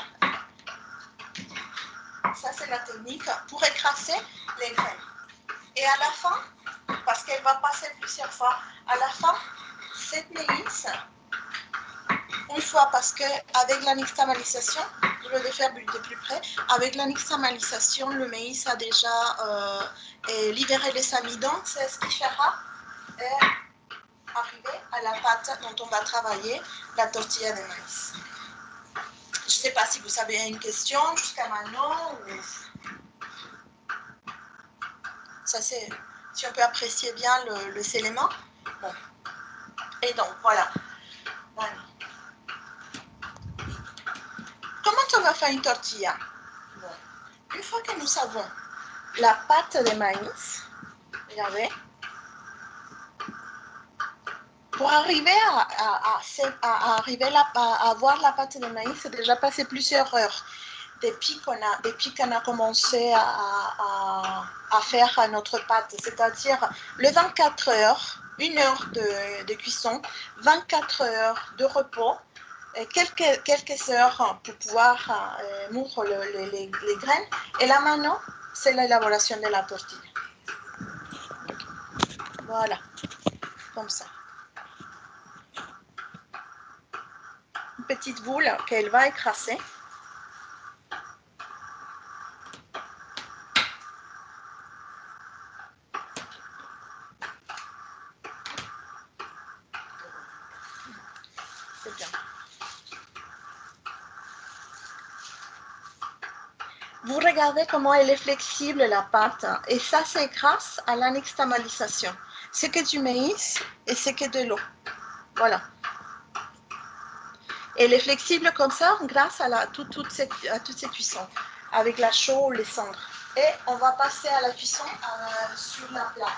Ça, c'est la technique pour écraser les graines. Et à la fin, parce qu'elle va passer plusieurs fois, à la fin, cette maïs, une fois, parce qu'avec la nixtamalisation, je vais le faire de plus près, avec la nixtamalisation, le maïs a déjà euh, libéré les amidons, c'est ce qui fera euh, arriver à la pâte dont on va travailler, la tortilla de maïs. Je ne sais pas si vous avez une question jusqu'à maintenant. Ça, c'est si on peut apprécier bien le, le. Bon. Et donc, voilà. Comment on va faire une tortilla? Une fois que nous avons la pâte de maïs, regardez, pour arriver à, arriver à, avoir la pâte de maïs, c'est déjà passé plusieurs heures depuis qu'on a, depuis qu'on a commencé à, faire notre pâte, c'est-à-dire le 24 heures, une heure de, cuisson, 24 heures de repos, et quelques, quelques heures pour pouvoir euh, les, les, graines. Et là maintenant, c'est l'élaboration de la tortille. Voilà, comme ça. Petite boule qu'elle va écraser. Vous regardez comment elle est flexible la pâte et ça c'est grâce à la nixtamalisation. C'est que du maïs et c'est que de l'eau. Voilà. Elle est flexible comme ça grâce à, la, toute ces cuissons, avec la chaux les cendres. Et on va passer à la cuisson euh, sur la plaque.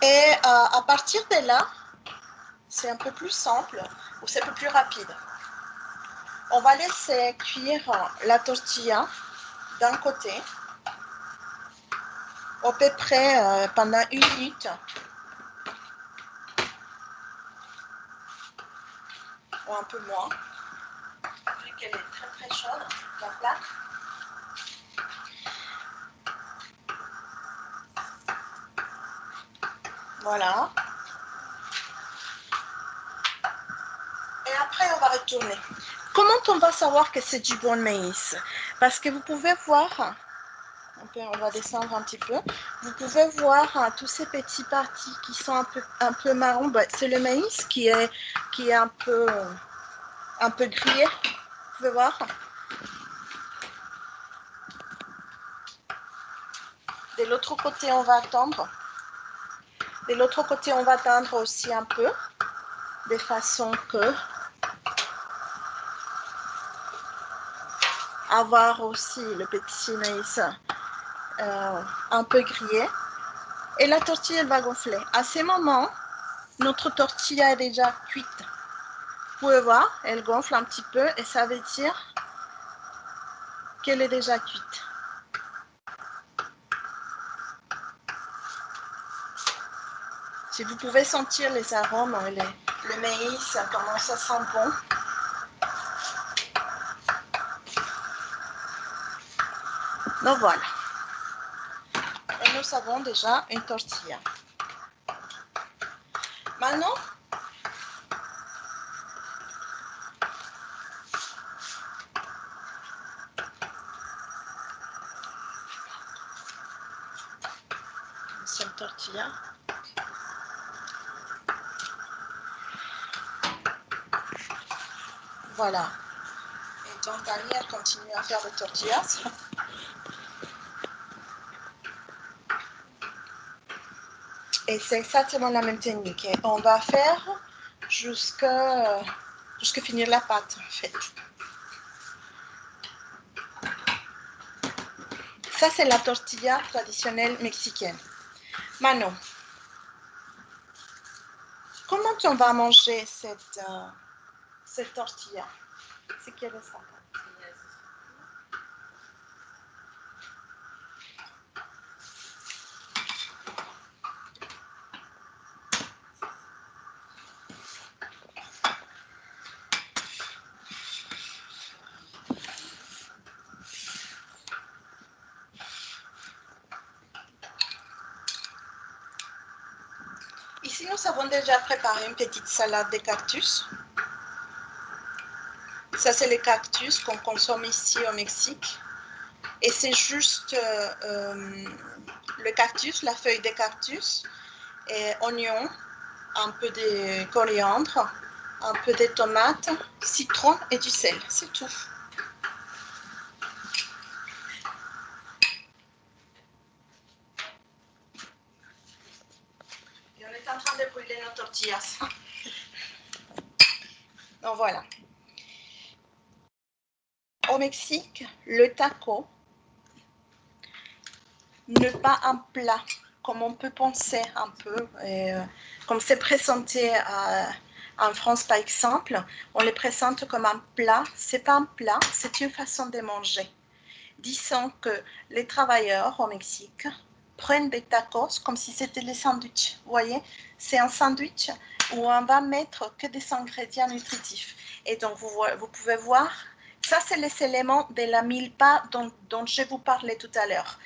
Et euh, à partir de là, c'est un peu plus simple ou c'est un peu plus rapide. On va laisser cuire euh, la tortilla d'un côté, à peu près euh, pendant une minute. Ou un peu moins, vu qu'elle est très très chaude, la plaque. Voilà. Et après, on va retourner. Comment on va savoir que c'est du bon maïs? Parce que vous pouvez voir, on va descendre un petit peu, vous pouvez voir hein, tous ces petits parties qui sont un peu, un peu marron. Bah, c'est le maïs qui est, qui est un, peu, un peu grillé. Vous pouvez voir De l'autre côté, on va attendre. De l'autre côté, on va attendre aussi un peu, de façon que avoir aussi le petit maïs euh, un peu grillé. Et la tortille, elle va gonfler. À ce moment, notre tortille est déjà cuite. Vous pouvez voir, elle gonfle un petit peu et ça veut dire qu'elle est déjà cuite. Si vous pouvez sentir les arômes, le maïs, comment ça sent bon. Donc voilà. Et nous avons déjà une tortilla. Maintenant, une tortilla. Voilà. Et donc Daniel continue à faire les tortillas. Et c'est exactement la même technique. On va faire jusqu'à jusqu'à finir la pâte, en fait. Ça, c'est la tortilla traditionnelle mexicaine. Maintenant, comment on va manger cette, euh, cette tortilla? C'est quelle est nous avons déjà préparé une petite salade de cactus. Ça, c'est les cactus qu'on consomme ici au Mexique. Et c'est juste euh, euh, le cactus, la feuille de cactus, et oignon, un peu de coriandre, un peu de tomates, citron et du sel. C'est tout. Et on est en train de brûler nos tortillas. Donc voilà. Le taco n'est pas un plat comme on peut penser un peu, euh, comme c'est présenté à- en France par exemple, on les présente comme un plat. C'est pas un plat, c'est une façon de manger. Disons que les travailleurs au Mexique prennent des tacos comme si c'était des sandwichs. Voyez, c'est un sandwich où on va mettre que des ingrédients nutritifs. Et donc, vous pouvez voir, ça, c'est les éléments de la milpa dont, dont je vous parlais tout à l'heure.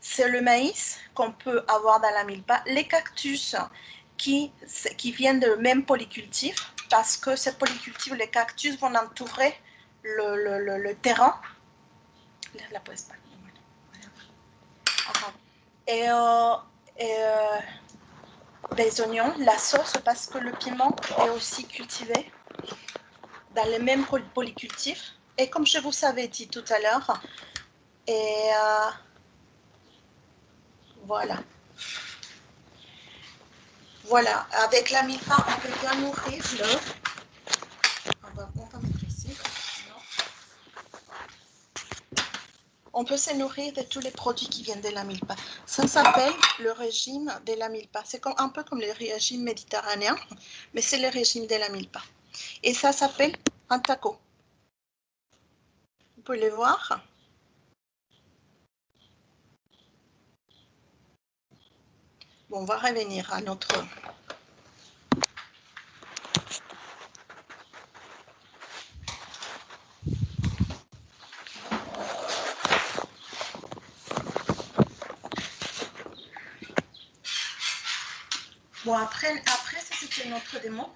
C'est le maïs qu'on peut avoir dans la milpa, les cactus qui, qui viennent du même polycultif, parce que ces polycultifs, les cactus vont entourer le, le- le- le terrain. Et, euh, et, euh, oignons, la sauce, parce que le piment est aussi cultivé dans les mêmes poly- polycultifs. Et comme je vous avais dit tout à l'heure, et euh, voilà. Voilà, avec la milpa, on peut bien nourrir le. On va, mettre ici. On peut se nourrir de tous les produits qui viennent de la milpa. Ça s'appelle le régime de la milpa. C'est un peu comme le régime méditerranéen, mais c'est le régime de la milpa. Et ça s'appelle un taco. Vous pouvez les voir. Bon, on va revenir à notre... Bon, après, après ça, c'était notre démon.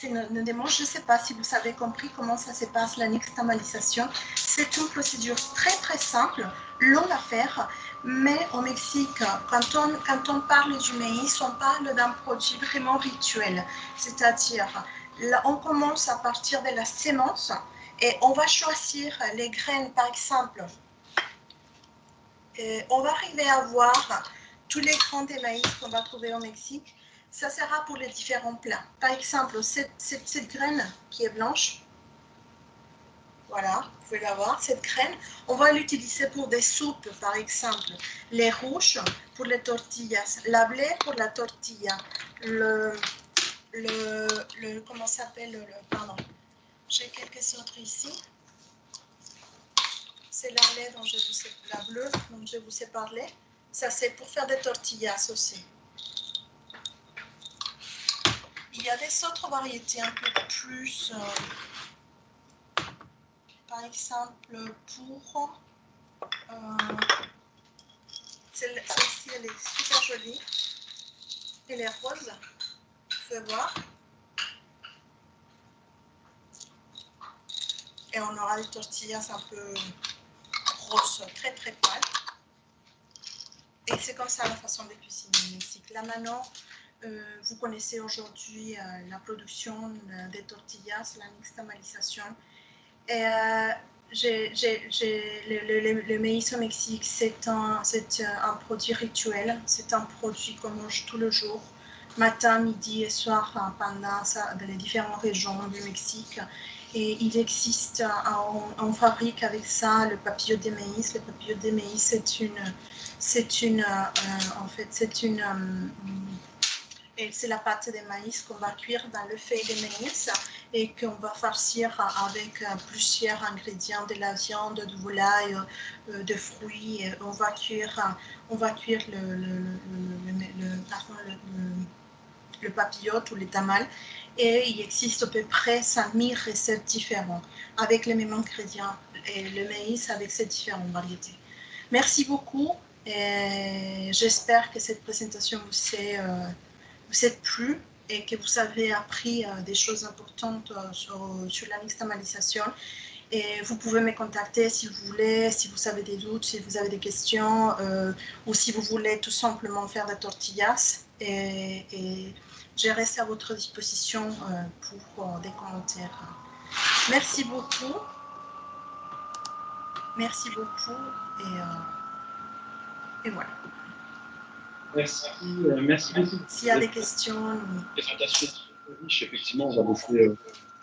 C'est une, démon. Je ne sais pas si vous avez compris comment ça se passe, la nixtamalisation. C'est une procédure très, très simple, longue à faire. Mais au Mexique, quand on, quand on parle du maïs, on parle d'un produit vraiment rituel. C'est-à-dire, on commence à partir de la sémence et on va choisir les graines, par exemple. On va arriver à voir tous les grains de maïs qu'on va trouver au Mexique. Ça sera pour les différents plats. Par exemple, cette, cette, graine qui est blanche, voilà, vous pouvez la voir, cette graine, on va l'utiliser pour des soupes, par exemple. Les rouges pour les tortillas, la blé pour la tortilla, le, le, le comment s'appelle, le, pardon, j'ai quelques autres ici. C'est la blé dont je vous ai, la bleue dont je vous ai parlé. Ça, c'est pour faire des tortillas aussi. Il y a des autres variétés un peu plus, euh, par exemple, pour... Euh, Celle-ci, elle est super jolie. Elle est rose. Vous pouvez voir. Et on aura des tortillas un peu roses, très très pâles. Et c'est comme ça la façon de cuisiner Mexique. Là maintenant, euh, vous connaissez aujourd'hui euh, la production euh, des tortillas, la nixtamalisation. Et le, maïs au Mexique, c'est un, produit rituel, c'est un produit qu'on mange tous les jours, matin, midi et soir, pendant dans les différentes régions du Mexique. Et il existe, on, fabrique avec ça le papillot de maïs. Le papillot de maïs, c'est une, c'est une, en fait, c'est une, c'est la pâte de maïs qu'on va cuire dans le feuille de maïs et qu'on va farcir avec plusieurs ingrédients de la viande, de volaille, euh, de fruits. On va cuire, on va cuire le, le, le, papillote ou le tamal et il existe à peu près 5000 recettes différentes avec les mêmes ingrédients et le maïs avec ces différentes variétés. Merci beaucoup et j'espère que cette présentation vous est vous êtes plu et que vous avez appris euh, des choses importantes euh, sur, sur la nixtamalisation. Et vous pouvez me contacter si vous voulez, si vous avez des doutes, si vous avez des questions, euh, ou si vous voulez tout simplement faire des tortillas. Et, et je reste à votre disposition pour des commentaires. Merci beaucoup. Merci beaucoup. Et, et voilà. Merci, euh, merci beaucoup. S'il y a des questions. Présentation riche, effectivement, on va laisser, euh,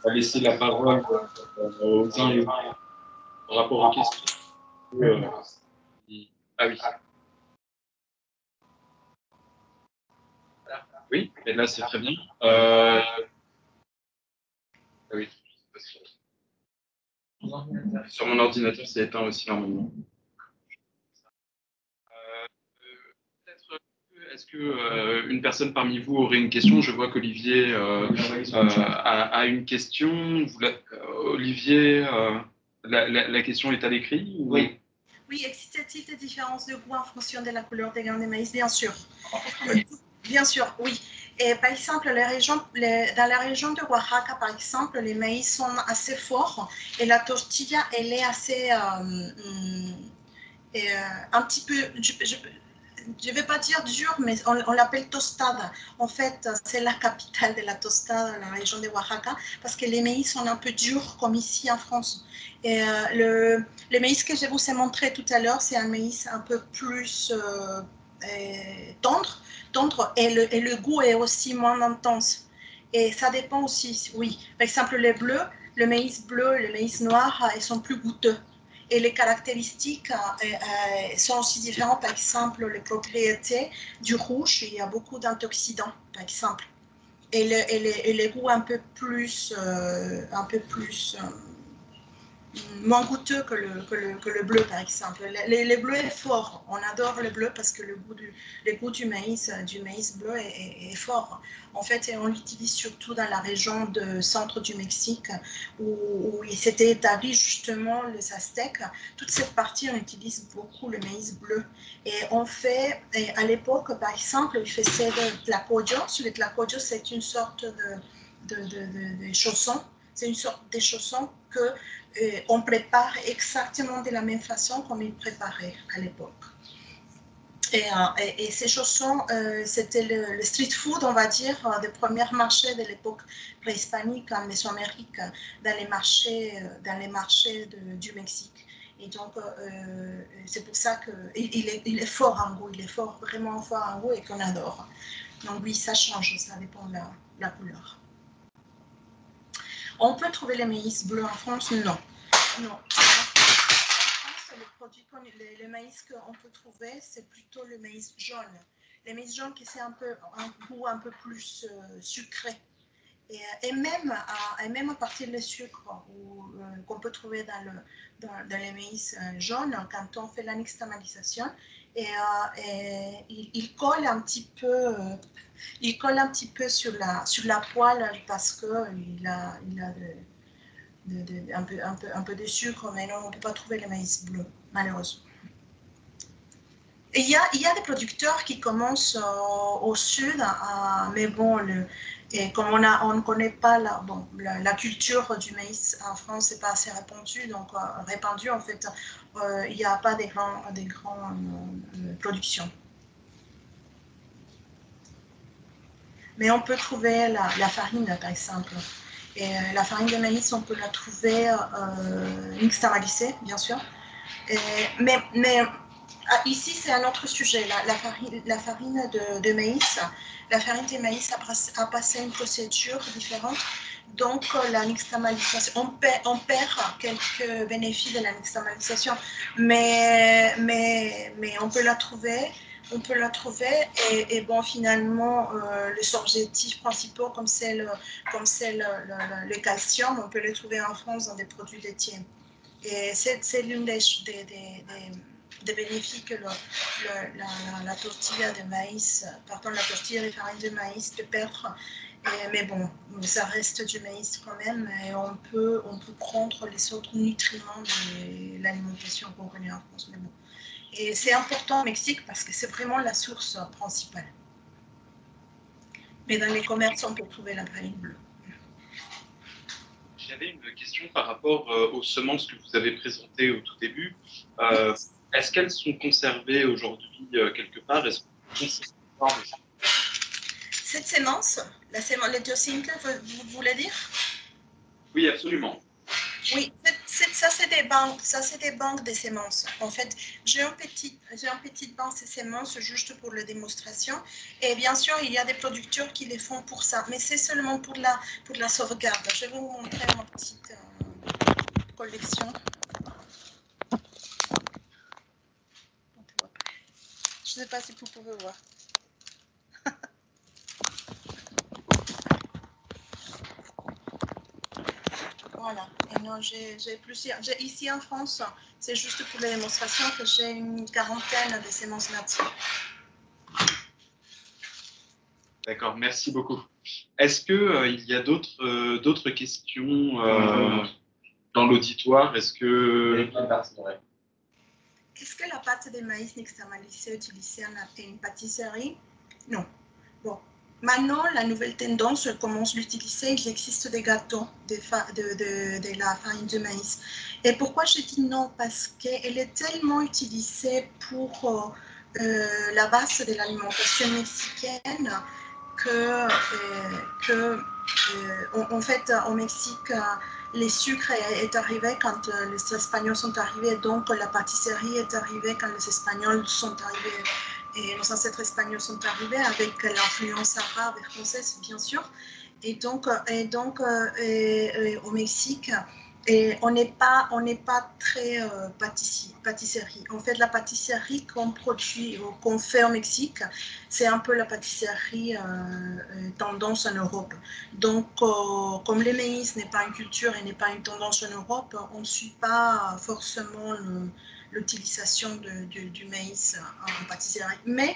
on va laisser la parole euh, aux uns et aux autres par rapport aux questions. Ah oui. Oui, et là c'est très bien. Euh... Ah oui. Sur mon ordinateur, c'est éteint aussi normalement. Est-ce qu'une euh, une personne parmi vous aurait une question? Je vois qu'Olivier euh, euh, a, une question. Olivier, la, question est à l'écrit Oui. Oui, existe-t-il des différences de goût en fonction de la couleur des grains de maïs? Bien sûr. Bien sûr, oui. Et par exemple, les régions, dans la région de Oaxaca, par exemple, les maïs sont assez forts et la tortilla, elle est assez. Hum, un petit peu je ne vais pas dire dur, mais on, l'appelle tostada. En fait, c'est la capitale de la tostada, la région de Oaxaca, parce que les maïs sont un peu durs, comme ici en France. Et euh, le, maïs que je vous ai montré tout à l'heure, c'est un maïs un peu plus euh, tendre, tendre et, le, et le goût est aussi moins intense. Et ça dépend aussi, oui. Par exemple, les bleus, le maïs bleu, le maïs noir, ils sont plus goûteux. Et les caractéristiques euh, euh, sont aussi différentes. Par exemple, les propriétés du rouge, il y a beaucoup d'antioxydants, par exemple. Et, le, et, les, goûts un peu plus, euh, un peu plus moins goûteux que le, que le, que le bleu, par exemple. Le, le, bleu est fort. On adore le bleu parce que le goût du, le goût du maïs, du maïs bleu est, fort. En fait, on l'utilise surtout dans la région de centre du Mexique où, où il s'était établi justement les Aztèques. Toute cette partie, on utilise beaucoup le maïs bleu. Et on fait, à l'époque, par exemple, il faisait le tlacoyo. Le tlacoyo, c'est une sorte de, de, de chausson c'est une sorte de chaussons que euh, on prépare exactement de la même façon comme ils préparaient à l'époque. Et, euh, ces chaussons, euh, c'était le, street food, on va dire, des premiers marchés de l'époque préhispanique en Mésoamérique, dans les marchés, dans les marchés du Mexique. Et donc, c'est pour ça qu'il il est, fort en goût, il est fort, vraiment fort en goût et qu'on adore. Donc oui, ça change, ça dépend de la couleur. On peut trouver les maïs bleus en France? Non. Non. En France, les maïs qu'on peut trouver, c'est plutôt le maïs jaune. Le maïs jaune qui c'est un peu goût un peu plus euh, sucré. Et, et, même à, et même partir du sucre euh, qu'on peut trouver dans, le, dans, maïs euh, jaunes, quand on fait la et, euh, il, colle un petit peu, euh, il colle un petit peu sur la, sur la poêle parce qu'il a, il a un, peu, un, peu, un peu de sucre, mais non, on ne peut pas trouver le maïs bleu, malheureusement. Il y a, il y a des producteurs qui commencent euh, au sud, mais bon, le, et comme on, a, on ne connaît pas la, bon, la, culture du maïs en France, n'est pas assez répandue, donc euh, répandue en fait, euh, il n'y a pas des grandes des grands, euh, productions. Mais on peut trouver la, la, farine, par exemple. Et la farine de maïs, on peut la trouver nixtamalisée, bien sûr. Mais, mais ah, ici, c'est un autre sujet. La farine, la farine de, de, maïs, la farine de maïs a, passé une procédure différente. Donc, la nixtamalisation, on perd, quelques bénéfices de la nixtamalisation, mais, mais, mais on peut la trouver. On peut la trouver et, bon, finalement, euh, les objectifs principaux, comme c'est le, comme le, le, le, calcium, on peut les trouver en France dans des produits laitiers. Et c'est l'une des, des bénéfices que le, la, la, tortilla de maïs, pardon, la tortilla de farine de maïs peut perdre. Mais bon, ça reste du maïs quand même et on peut, on peut prendre les autres nutriments de l'alimentation qu'on connaît en France. Mais bon. Et c'est important au Mexique parce que c'est vraiment la source principale. Mais dans les commerces, on peut trouver la farine bleue. J'avais une question par rapport euh, aux semences que vous avez présentées au tout début. Euh, est-ce qu'elles sont conservées aujourd'hui euh, quelque part? Est-ce Cette sémence, la sémence, le diosynque, vous, vous voulez dire? Oui, absolument. Oui, ça c'est des banques, ça c'est des banques de sémences. En fait, j'ai un petit, j'ai un petit banque de sémences juste pour la démonstration. Et bien sûr, il y a des producteurs qui les font pour ça, mais c'est seulement pour la, pour la sauvegarde. Je vais vous montrer ma petite euh, collection. Je ne sais pas si vous pouvez voir. [laughs] voilà. Et non, j'ai plusieurs. Ici en France, c'est juste pour la démonstration que j'ai une quarantaine de sémences natives. D'accord, merci beaucoup. Est-ce qu'il euh, y a d'autres euh, questions euh, dans l'auditoire? Est-ce que... Est-ce que la pâte de maïs nixtamalisée utilisée en une pâtisserie? Non. Bon. Maintenant, la nouvelle tendance commence à l'utiliser. Il existe des gâteaux de, la farine de maïs. Et pourquoi je dis non? Parce qu'elle est tellement utilisée pour euh, la base de l'alimentation mexicaine que, euh, euh, en, en, fait, au Mexique, les sucres est arrivé quand euh, les Espagnols sont arrivés, donc la pâtisserie est arrivée quand les Espagnols sont arrivés et nos ancêtres espagnols sont arrivés avec l'influence arabe et française, bien sûr. Et donc, et donc et au Mexique, et on n'est pas, très euh, pâtisserie. En fait, la pâtisserie qu'on produit qu'on fait au Mexique, c'est un peu la pâtisserie euh, euh, tendance en Europe. Donc, comme le maïs n'est pas une culture et n'est pas une tendance en Europe, on ne suit pas forcément l'utilisation du, maïs en pâtisserie. Mais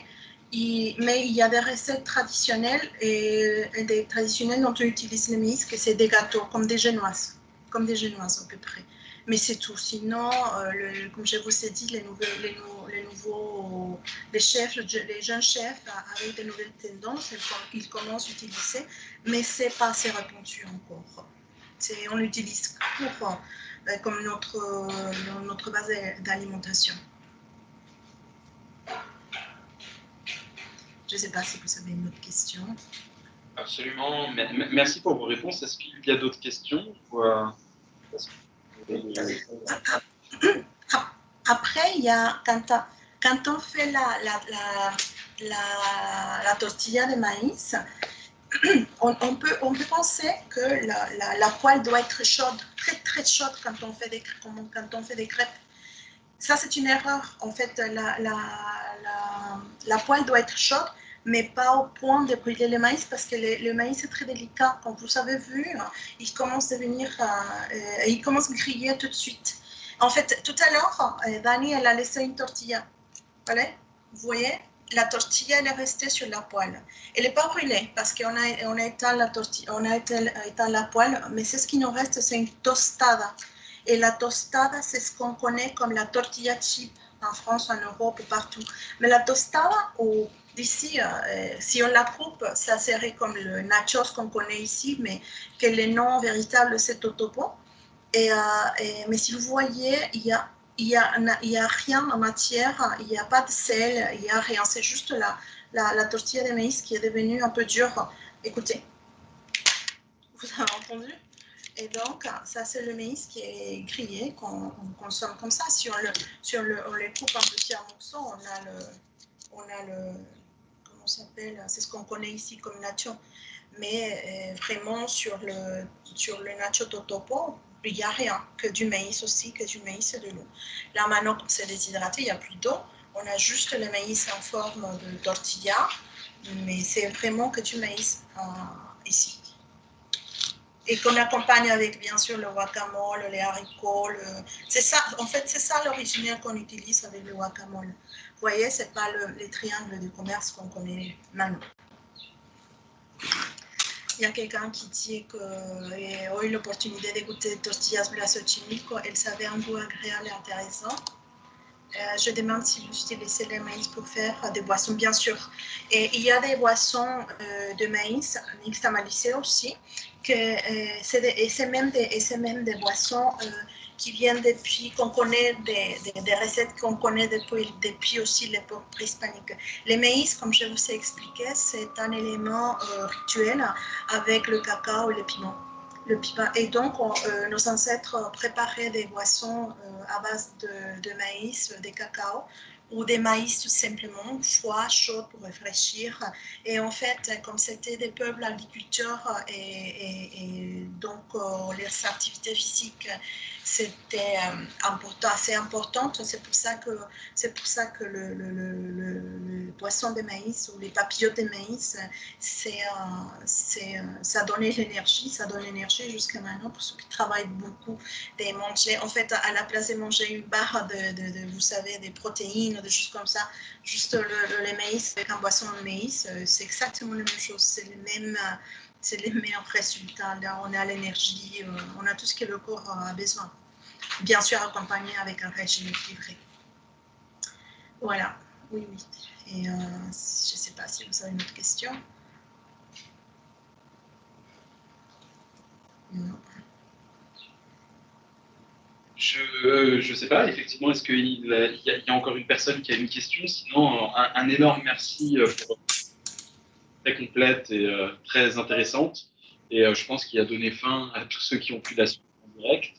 il, y a des recettes traditionnelles et, traditionnelles dont on utilise le maïs, que c'est des gâteaux, comme des génoises comme des génoises à peu près. Mais c'est tout. Sinon, euh, comme je vous ai dit, les, nouvelles, les, nouveaux les chefs, les jeunes chefs avec des nouvelles tendances, ils, commencent à utiliser, mais c'est pas assez répandu encore. On l'utilise pour, euh, comme notre, notre base d'alimentation. Je ne sais pas si vous avez une autre question. Absolument. Merci pour vos réponses. Est-ce qu'il y a d'autres questions euh, Après, il y a, quand, on fait la, la, tortilla de maïs, [clears throat] on, peut, penser que la, poêle doit être chaude, très très chaude quand on fait des, quand on fait des crêpes. Ça, c'est une erreur. En fait, la poêle doit être chaude mais pas au point de brûler le maïs parce que le, maïs est très délicat. Comme vous avez vu, il commence à devenir, euh, euh, il commence à griller tout de suite. En fait, tout à l'heure, euh, Dani, elle a laissé une tortilla. Vous voyez, la tortilla, elle est restée sur la poêle. Elle n'est pas brûlée parce qu'on a, on a éteint la tortilla, on a éteint la poêle, mais c'est ce qui nous reste, c'est une tostada. Et la tostada, c'est ce qu'on connaît comme la tortilla chip en France, en Europe, partout. Mais la tostada, ou d'ici, euh, si on la coupe, ça serait comme le nachos qu'on connaît ici, mais que le nom véritable c'est totopo. Et, euh, mais si vous voyez, il y a, il y a, a rien en matière, il n'y a pas de sel, il n'y a rien. C'est juste la, la, la, tortilla de maïs qui est devenue un peu dure. Écoutez, vous avez entendu? Et donc, ça, c'est le maïs qui est grillé, qu'on consomme comme ça. Si on le, si le, on les coupe en petits morceaux, on a le, on a le, s'appelle, c'est ce qu'on connaît ici comme nacho. Mais euh, vraiment, sur le, sur le nacho totopo, il n'y a rien, que du maïs aussi, que du maïs et de l'eau. Là, maintenant, c'est déshydraté, il n'y a plus d'eau. On a juste le maïs en forme de tortilla, mais c'est vraiment que du maïs euh, ici. Et qu'on accompagne avec, bien sûr, le guacamole, les haricots. C'est ça, en fait, c'est ça l'original qu'on utilise avec le guacamole voyez, ce n'est pas le, les triangles de commerce qu'on connaît maintenant. Il y a quelqu'un qui dit qu'il a eu l'opportunité d'écouter tortillas brazochinico. Elle savait un goût agréable et intéressant. Euh, je demande si vous utilisez le maïs pour faire des boissons, bien sûr. Et il y a des boissons euh, de maïs nixtamalisées aussi, que, euh, c'est même, même, des boissons qui viennent depuis, qu'on connaît des, des, recettes qu'on connaît depuis, depuis aussi l'époque préhispanique. Le maïs, comme je vous ai expliqué, c'est un élément euh, rituel avec le cacao et le piment. Le piment. Et donc, euh, nos ancêtres préparaient des boissons euh, à base de, de maïs, de cacao, ou des maïs tout simplement, froid, chaud pour réfléchir. Et en fait, comme c'était des peuples agriculteurs et, donc euh, les activités physiques c'était euh, important, assez importante. C'est pour ça que c'est pour ça que le, le, poisson de maïs ou les papillotes de maïs, c'est euh, c'est ça donnait l'énergie, ça donne l'énergie jusqu'à maintenant pour ceux qui travaillent beaucoup, de. En fait, à la place de manger une barre de, vous savez, des protéines des choses comme ça, juste le, maïs avec un boisson de maïs, euh, c'est exactement la même chose. C'est le même, euh, c'est les meilleurs résultats. Là, on a l'énergie, euh, on a tout ce que le corps a besoin. Bien sûr, accompagné avec un régime équilibré. Voilà, oui, oui. Et je ne sais pas si vous avez une autre question. Non. Je ne sais pas, effectivement, est-ce qu'il y, a encore une personne qui a une question? Sinon, un, énorme merci euh, pour très complète et euh, très intéressante. Et euh, je pense qu'il a donné fin à tous ceux qui ont pu la suivre en direct.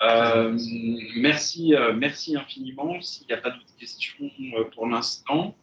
Merci, merci infiniment. S'il n'y a pas d'autres questions pour l'instant.